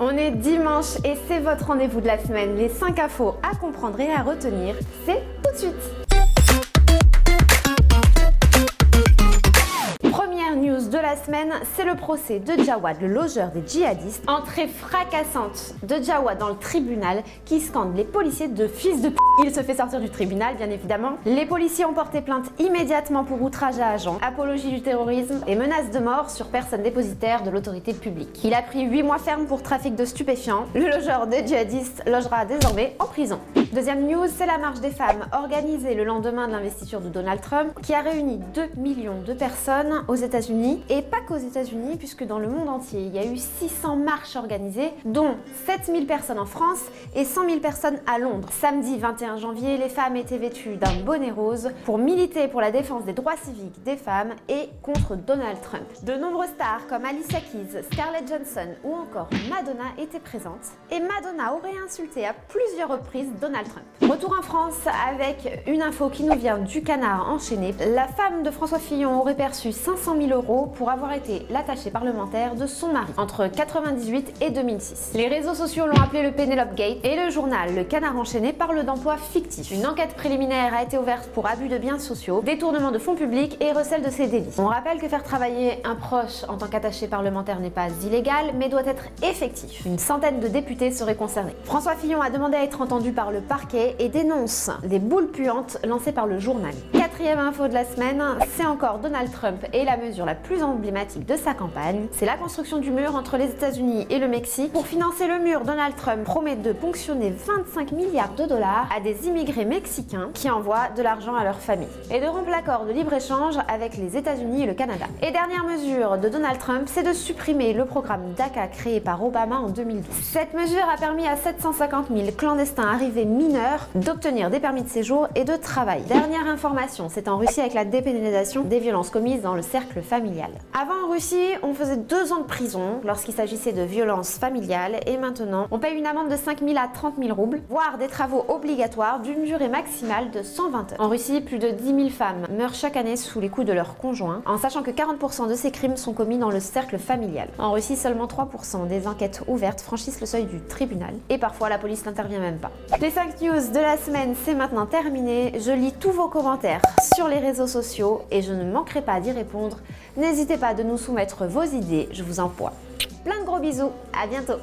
On est dimanche et c'est votre rendez-vous de la semaine. Les 5 infos à comprendre et à retenir, c'est tout de suite. De la semaine, c'est le procès de Jawad, le logeur des djihadistes. Entrée fracassante de Jawad dans le tribunal qui scande les policiers de fils de p. Il se fait sortir du tribunal, bien évidemment. Les policiers ont porté plainte immédiatement pour outrage à agent, apologie du terrorisme et menace de mort sur personne dépositaire de l'autorité publique. Il a pris 8 mois ferme pour trafic de stupéfiants. Le logeur des djihadistes logera désormais en prison. Deuxième news, c'est la marche des femmes organisée le lendemain de l'investiture de Donald Trump qui a réuni 2 millions de personnes aux États-Unis et pas qu'aux États-Unis puisque dans le monde entier, il y a eu 600 marches organisées dont 7000 personnes en France et 100 000 personnes à Londres. Samedi 21 janvier, les femmes étaient vêtues d'un bonnet rose pour militer pour la défense des droits civiques des femmes et contre Donald Trump. De nombreuses stars comme Alicia Keys, Scarlett Johansson ou encore Madonna étaient présentes et Madonna aurait insulté à plusieurs reprises Donald Trump. Retour en France avec une info qui nous vient du canard enchaîné. La femme de François Fillon aurait perçu 500 000 euros pour avoir été l'attaché parlementaire de son mari entre 98 et 2006. Les réseaux sociaux l'ont appelé le Penelope Gate et le journal Le Canard enchaîné parle d'emploi fictif. Une enquête préliminaire a été ouverte pour abus de biens sociaux, détournement de fonds publics et recel de ces délits. On rappelle que faire travailler un proche en tant qu'attaché parlementaire n'est pas illégal mais doit être effectif. Une centaine de députés seraient concernés. François Fillon a demandé à être entendu par le parquet et dénonce des boules puantes lancées par le journal. Quatrième info de la semaine, c'est encore Donald Trump et la mesure la plus emblématique de sa campagne, c'est la construction du mur entre les États-Unis et le Mexique. Pour financer le mur, Donald Trump promet de ponctionner 25 milliards de dollars à des immigrés mexicains qui envoient de l'argent à leur famille et de rompre l'accord de libre-échange avec les États-Unis et le Canada. Et dernière mesure de Donald Trump, c'est de supprimer le programme DACA créé par Obama en 2012. Cette mesure a permis à 750 000 clandestins arrivés mineurs d'obtenir des permis de séjour et de travail. Dernière information, c'est en Russie avec la dépénalisation des violences commises dans le cercle familial. Avant en Russie, on faisait deux ans de prison lorsqu'il s'agissait de violences familiales et maintenant on paye une amende de 5 000 à 30 000 roubles, voire des travaux obligatoires d'une durée maximale de 120 heures. En Russie, plus de 10 000 femmes meurent chaque année sous les coups de leur conjoint, en sachant que 40% de ces crimes sont commis dans le cercle familial. En Russie, seulement 3% des enquêtes ouvertes franchissent le seuil du tribunal et parfois la police n'intervient même pas. Les 5 news de la semaine, c'est maintenant terminé. Je lis tous vos commentaires sur les réseaux sociaux et je ne manquerai pas d'y répondre. N'hésitez pas de nous soumettre vos idées, je vous envoie plein de gros bisous, à bientôt